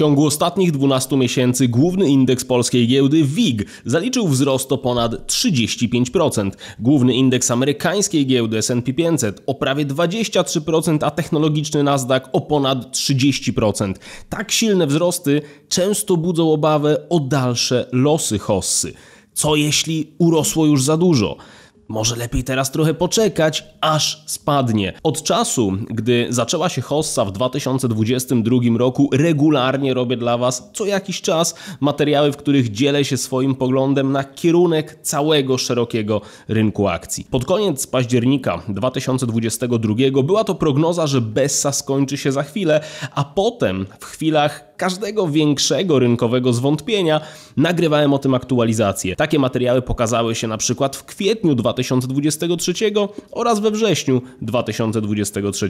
ciągu ostatnich 12 miesięcy główny indeks polskiej giełdy WIG zaliczył wzrost o ponad 35%. Główny indeks amerykańskiej giełdy S&P 500 o prawie 23%, a technologiczny Nasdaq o ponad 30%. Tak silne wzrosty często budzą obawę o dalsze losy hossy. Co jeśli urosło już za dużo? Może lepiej teraz trochę poczekać, aż spadnie. Od czasu, gdy zaczęła się hossa w 2022 roku, regularnie robię dla Was co jakiś czas materiały, w których dzielę się swoim poglądem na kierunek całego szerokiego rynku akcji. Pod koniec października 2022 była to prognoza, że Bessa skończy się za chwilę, a potem w chwilach każdego większego rynkowego zwątpienia nagrywałem o tym aktualizację. Takie materiały pokazały się na przykład w kwietniu 2023 oraz we wrześniu 2023.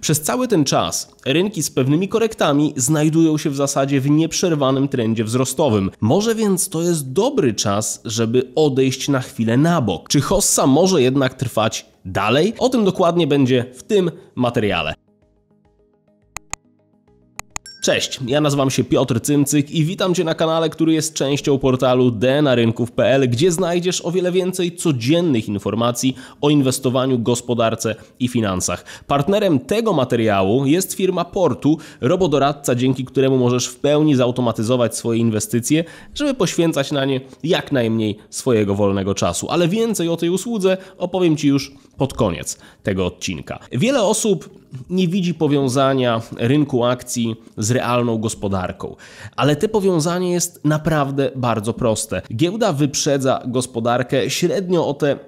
Przez cały ten czas rynki z pewnymi korektami znajdują się w zasadzie w nieprzerwanym trendzie wzrostowym. Może więc to jest dobry czas, żeby odejść na chwilę na bok. Czy hossa może jednak trwać dalej? O tym dokładnie będzie w tym materiale. Cześć, ja nazywam się Piotr Cymcyk i witam Cię na kanale, który jest częścią portalu dnarynków.pl, gdzie znajdziesz o wiele więcej codziennych informacji o inwestowaniu, gospodarce i finansach. Partnerem tego materiału jest firma Portu, robodoradca, dzięki któremu możesz w pełni zautomatyzować swoje inwestycje, żeby poświęcać na nie jak najmniej swojego wolnego czasu. Ale więcej o tej usłudze opowiem Ci już pod koniec tego odcinka. Wiele osób nie widzi powiązania rynku akcji z realną gospodarką, ale te powiązanie jest naprawdę bardzo proste. Giełda wyprzedza gospodarkę średnio o te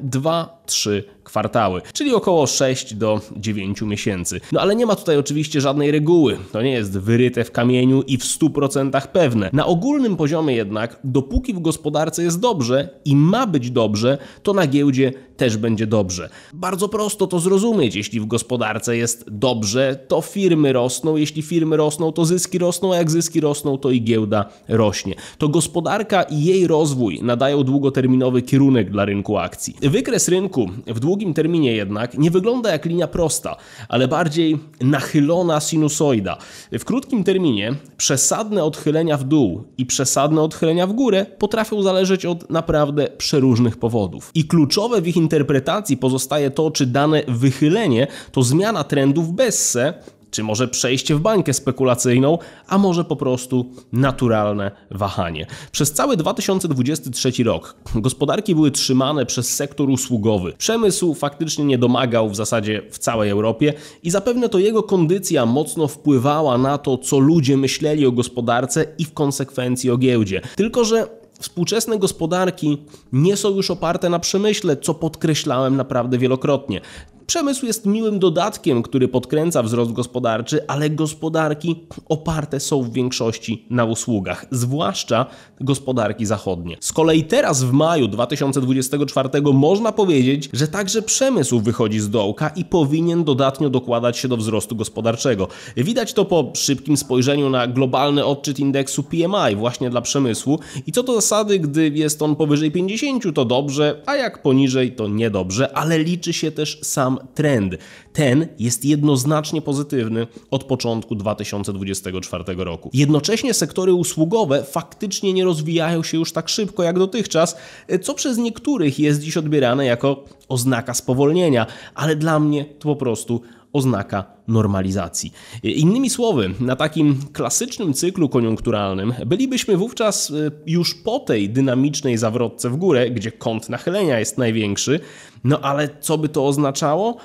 2-3 kwartały, czyli około 6 do 9 miesięcy. No ale nie ma tutaj oczywiście żadnej reguły. To nie jest wyryte w kamieniu i w 100% pewne. Na ogólnym poziomie jednak, dopóki w gospodarce jest dobrze i ma być dobrze, to na giełdzie też będzie dobrze. Bardzo prosto to zrozumieć. Jeśli w gospodarce jest dobrze, to firmy rosną, jeśli firmy rosną, to zyski rosną, a jak zyski rosną, to i giełda rośnie. To gospodarka i jej rozwój nadają długoterminowy kierunek dla rynku akcji. Wykres rynku w długim terminie jednak nie wygląda jak linia prosta, ale bardziej nachylona sinusoida. W krótkim terminie przesadne odchylenia w dół i przesadne odchylenia w górę potrafią zależeć od naprawdę przeróżnych powodów. I kluczowe w ich interpretacji pozostaje to, czy dane wychylenie to zmiana trendu w bezse, czy może przejście w bańkę spekulacyjną, a może po prostu naturalne wahanie. Przez cały 2023 rok gospodarki były trzymane przez sektor usługowy. Przemysł faktycznie nie domagał w zasadzie w całej Europie i zapewne to jego kondycja mocno wpływała na to, co ludzie myśleli o gospodarce i w konsekwencji o giełdzie. Tylko, że Współczesne gospodarki nie są już oparte na przemyśle, co podkreślałem naprawdę wielokrotnie. Przemysł jest miłym dodatkiem, który podkręca wzrost gospodarczy, ale gospodarki oparte są w większości na usługach, zwłaszcza gospodarki zachodnie. Z kolei teraz w maju 2024 można powiedzieć, że także przemysł wychodzi z dołka i powinien dodatnio dokładać się do wzrostu gospodarczego. Widać to po szybkim spojrzeniu na globalny odczyt indeksu PMI właśnie dla przemysłu i co do zasady, gdy jest on powyżej 50 to dobrze, a jak poniżej to niedobrze, ale liczy się też sam trend. Ten jest jednoznacznie pozytywny od początku 2024 roku. Jednocześnie sektory usługowe faktycznie nie rozwijają się już tak szybko jak dotychczas, co przez niektórych jest dziś odbierane jako oznaka spowolnienia, ale dla mnie to po prostu oznaka normalizacji. Innymi słowy, na takim klasycznym cyklu koniunkturalnym bylibyśmy wówczas y, już po tej dynamicznej zawrotce w górę, gdzie kąt nachylenia jest największy, no ale co by to oznaczało?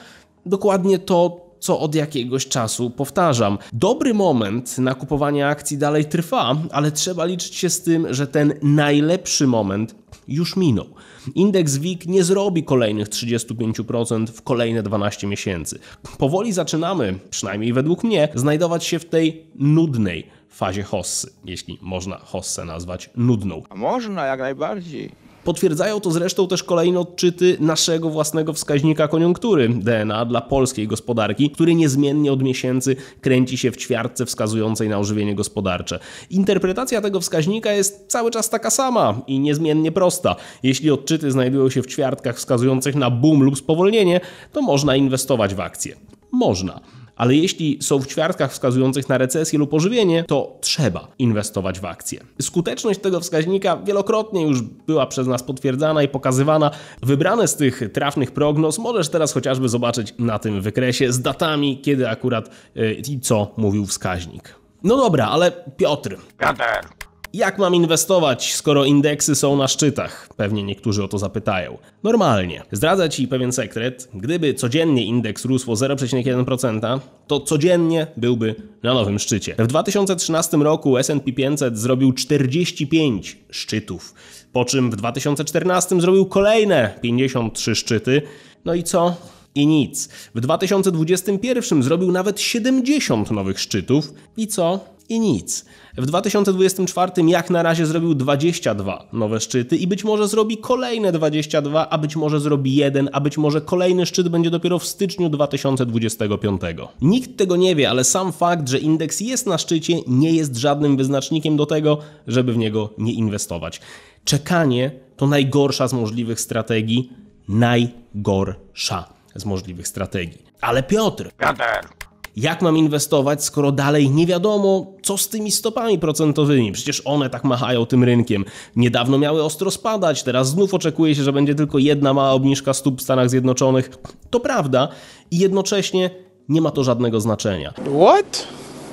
Dokładnie to, co od jakiegoś czasu powtarzam. Dobry moment na kupowanie akcji dalej trwa, ale trzeba liczyć się z tym, że ten najlepszy moment już minął. Indeks WIG nie zrobi kolejnych 35% w kolejne 12 miesięcy. Powoli zaczynamy, przynajmniej według mnie, znajdować się w tej nudnej fazie hossy, jeśli można hossę nazwać nudną. A można, jak najbardziej. Potwierdzają to zresztą też kolejne odczyty naszego własnego wskaźnika koniunktury DNA dla polskiej gospodarki, który niezmiennie od miesięcy kręci się w ćwiartce wskazującej na ożywienie gospodarcze. Interpretacja tego wskaźnika jest cały czas taka sama i niezmiennie prosta. Jeśli odczyty znajdują się w ćwiartkach wskazujących na boom lub spowolnienie, to można inwestować w akcje. Można ale jeśli są w ćwiartkach wskazujących na recesję lub ożywienie, to trzeba inwestować w akcje. Skuteczność tego wskaźnika wielokrotnie już była przez nas potwierdzana i pokazywana. Wybrane z tych trafnych prognoz możesz teraz chociażby zobaczyć na tym wykresie z datami, kiedy akurat yy, i co mówił wskaźnik. No dobra, ale Piotr. Piotr. Jak mam inwestować, skoro indeksy są na szczytach? Pewnie niektórzy o to zapytają. Normalnie. Zdradzę Ci pewien sekret. Gdyby codziennie indeks rósł o 0,1%, to codziennie byłby na nowym szczycie. W 2013 roku S&P 500 zrobił 45 szczytów, po czym w 2014 zrobił kolejne 53 szczyty. No i co? I nic. W 2021 zrobił nawet 70 nowych szczytów. I co? I nic. W 2024 jak na razie zrobił 22 nowe szczyty i być może zrobi kolejne 22, a być może zrobi jeden, a być może kolejny szczyt będzie dopiero w styczniu 2025. Nikt tego nie wie, ale sam fakt, że indeks jest na szczycie nie jest żadnym wyznacznikiem do tego, żeby w niego nie inwestować. Czekanie to najgorsza z możliwych strategii, najgorsza z możliwych strategii. Ale Piotr, Piotr. Jak mam inwestować, skoro dalej nie wiadomo, co z tymi stopami procentowymi? Przecież one tak machają tym rynkiem. Niedawno miały ostro spadać, teraz znów oczekuje się, że będzie tylko jedna mała obniżka stóp w Stanach Zjednoczonych. To prawda i jednocześnie nie ma to żadnego znaczenia. What?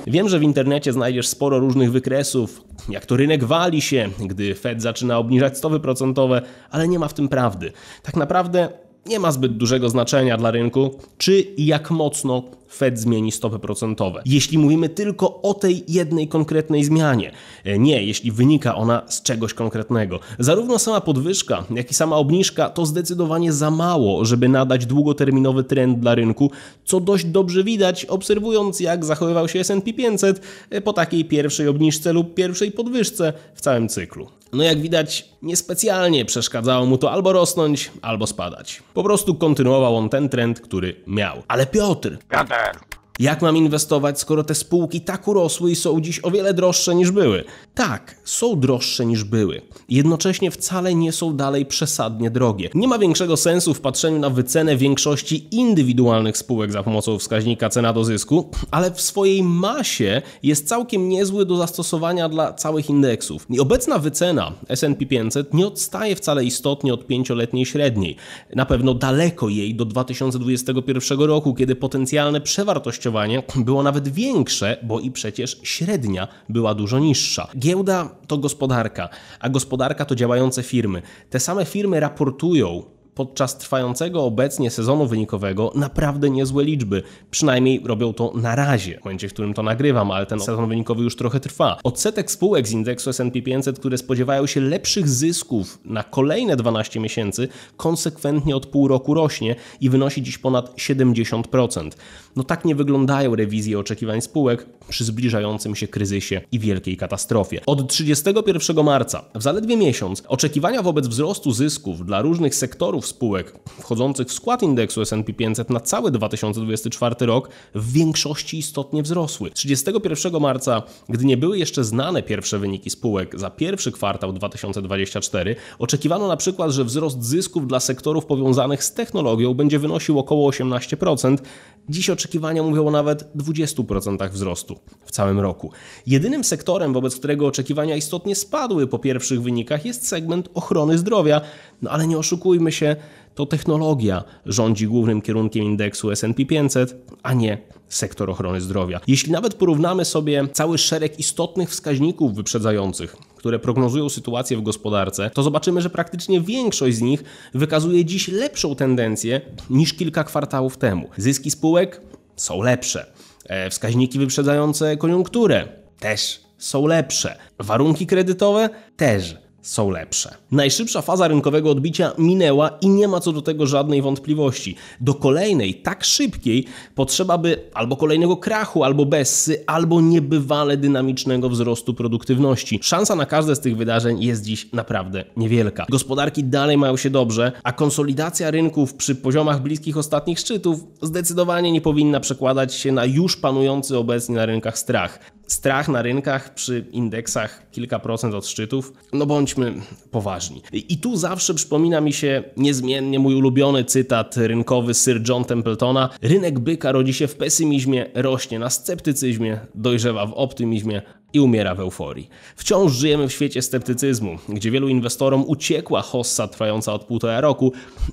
Wiem, że w internecie znajdziesz sporo różnych wykresów, jak to rynek wali się, gdy Fed zaczyna obniżać stopy procentowe, ale nie ma w tym prawdy. Tak naprawdę nie ma zbyt dużego znaczenia dla rynku, czy i jak mocno Fed zmieni stopy procentowe. Jeśli mówimy tylko o tej jednej konkretnej zmianie, E, nie, jeśli wynika ona z czegoś konkretnego. Zarówno sama podwyżka, jak i sama obniżka to zdecydowanie za mało, żeby nadać długoterminowy trend dla rynku, co dość dobrze widać, obserwując jak zachowywał się S&P 500 e, po takiej pierwszej obniżce lub pierwszej podwyżce w całym cyklu. No jak widać, niespecjalnie przeszkadzało mu to albo rosnąć, albo spadać. Po prostu kontynuował on ten trend, który miał. Ale Piotr, Piotr. Jak mam inwestować, skoro te spółki tak urosły i są dziś o wiele droższe niż były? Tak, są droższe niż były. Jednocześnie wcale nie są dalej przesadnie drogie. Nie ma większego sensu w patrzeniu na wycenę większości indywidualnych spółek za pomocą wskaźnika cena do zysku, ale w swojej masie jest całkiem niezły do zastosowania dla całych indeksów. I obecna wycena S&P 500 nie odstaje wcale istotnie od pięcioletniej średniej. Na pewno daleko jej do 2021 roku, kiedy potencjalne przewartościowanie było nawet większe, bo i przecież średnia była dużo niższa. Giełda to gospodarka, a gospodarka to działające firmy. Te same firmy raportują podczas trwającego obecnie sezonu wynikowego naprawdę niezłe liczby. Przynajmniej robią to na razie, w momencie, w którym to nagrywam, ale ten sezon wynikowy już trochę trwa. Odsetek spółek z indeksu S&P 500, które spodziewają się lepszych zysków na kolejne 12 miesięcy, konsekwentnie od pół roku rośnie i wynosi dziś ponad 70%. No tak nie wyglądają rewizje oczekiwań spółek przy zbliżającym się kryzysie i wielkiej katastrofie. Od 31 marca, w zaledwie miesiąc, oczekiwania wobec wzrostu zysków dla różnych sektorów spółek wchodzących w skład indeksu S&P 500 na cały 2024 rok w większości istotnie wzrosły. 31 marca, gdy nie były jeszcze znane pierwsze wyniki spółek za pierwszy kwartał 2024, oczekiwano na przykład, że wzrost zysków dla sektorów powiązanych z technologią będzie wynosił około 18%. Dziś oczekiwania mówią o nawet 20% wzrostu w całym roku. Jedynym sektorem, wobec którego oczekiwania istotnie spadły po pierwszych wynikach, jest segment ochrony zdrowia. No ale nie oszukujmy się, to technologia rządzi głównym kierunkiem indeksu S&P 500, a nie sektor ochrony zdrowia. Jeśli nawet porównamy sobie cały szereg istotnych wskaźników wyprzedzających, które prognozują sytuację w gospodarce, to zobaczymy, że praktycznie większość z nich wykazuje dziś lepszą tendencję niż kilka kwartałów temu. Zyski spółek są lepsze. E, Wskaźniki wyprzedzające koniunkturę też są lepsze. Warunki kredytowe też są lepsze. Najszybsza faza rynkowego odbicia minęła i nie ma co do tego żadnej wątpliwości. Do kolejnej, tak szybkiej, potrzeba by albo kolejnego krachu, albo bessy, albo niebywale dynamicznego wzrostu produktywności. Szansa na każde z tych wydarzeń jest dziś naprawdę niewielka. Gospodarki dalej mają się dobrze, a konsolidacja rynków przy poziomach bliskich ostatnich szczytów zdecydowanie nie powinna przekładać się na już panujący obecnie na rynkach strach. Strach na rynkach przy indeksach kilka procent od szczytów, no bądźmy poważni. I tu zawsze przypomina mi się niezmiennie mój ulubiony cytat rynkowy Sir John Templetona: Rynek byka rodzi się w pesymizmie, rośnie na sceptycyzmie, dojrzewa w optymizmie, i umiera w euforii. Wciąż żyjemy w świecie sceptycyzmu, gdzie wielu inwestorom uciekła hossa trwająca od półtora roku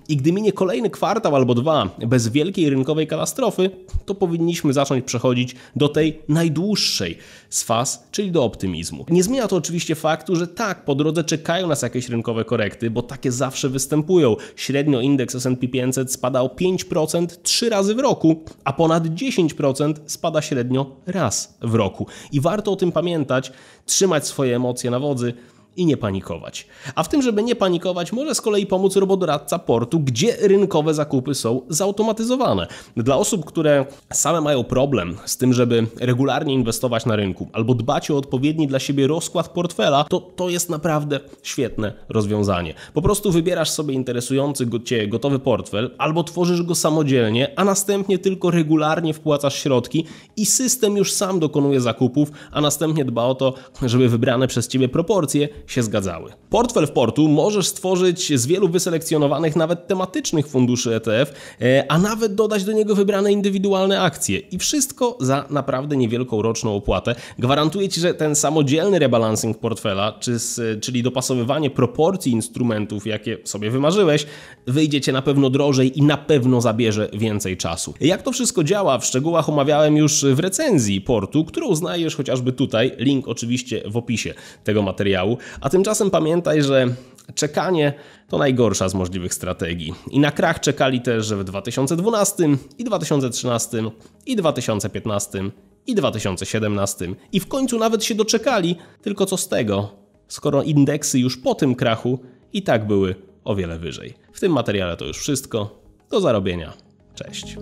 i gdy minie kolejny kwartał albo dwa bez wielkiej rynkowej katastrofy, to powinniśmy zacząć przechodzić do tej najdłuższej z faz, czyli do optymizmu. Nie zmienia to oczywiście faktu, że tak, po drodze czekają nas jakieś rynkowe korekty, bo takie zawsze występują. Średnio indeks S&P 500 spada o 5% trzy razy w roku, a ponad 10% spada średnio raz w roku. I warto o tym pamiętać, pamiętać, trzymać swoje emocje na wodzy i nie panikować. A w tym, żeby nie panikować, może z kolei pomóc robodoradca portu, gdzie rynkowe zakupy są zautomatyzowane. Dla osób, które same mają problem z tym, żeby regularnie inwestować na rynku albo dbać o odpowiedni dla siebie rozkład portfela, to to jest naprawdę świetne rozwiązanie. Po prostu wybierasz sobie interesujący Cię gotowy portfel albo tworzysz go samodzielnie, a następnie tylko regularnie wpłacasz środki i system już sam dokonuje zakupów, a następnie dba o to, żeby wybrane przez Ciebie proporcje się zgadzały. Portfel w portu możesz stworzyć z wielu wyselekcjonowanych, nawet tematycznych funduszy ETF, e, a nawet dodać do niego wybrane indywidualne akcje. I wszystko za naprawdę niewielką roczną opłatę. Gwarantuję Ci, że ten samodzielny rebalancing portfela, czy, czyli dopasowywanie proporcji instrumentów, jakie sobie wymarzyłeś, wyjdzie Cię na pewno drożej i na pewno zabierze więcej czasu. Jak to wszystko działa, w szczegółach omawiałem już w recenzji portu, którą znajdziesz chociażby tutaj, link oczywiście w opisie tego materiału. A tymczasem pamiętaj, że czekanie to najgorsza z możliwych strategii. I na krach czekali też, w 2012 i 2013 i 2015 i 2017 i w końcu nawet się doczekali, tylko co z tego, skoro indeksy już po tym krachu i tak były o wiele wyżej. W tym materiale to już wszystko. Do zarobienia. Cześć.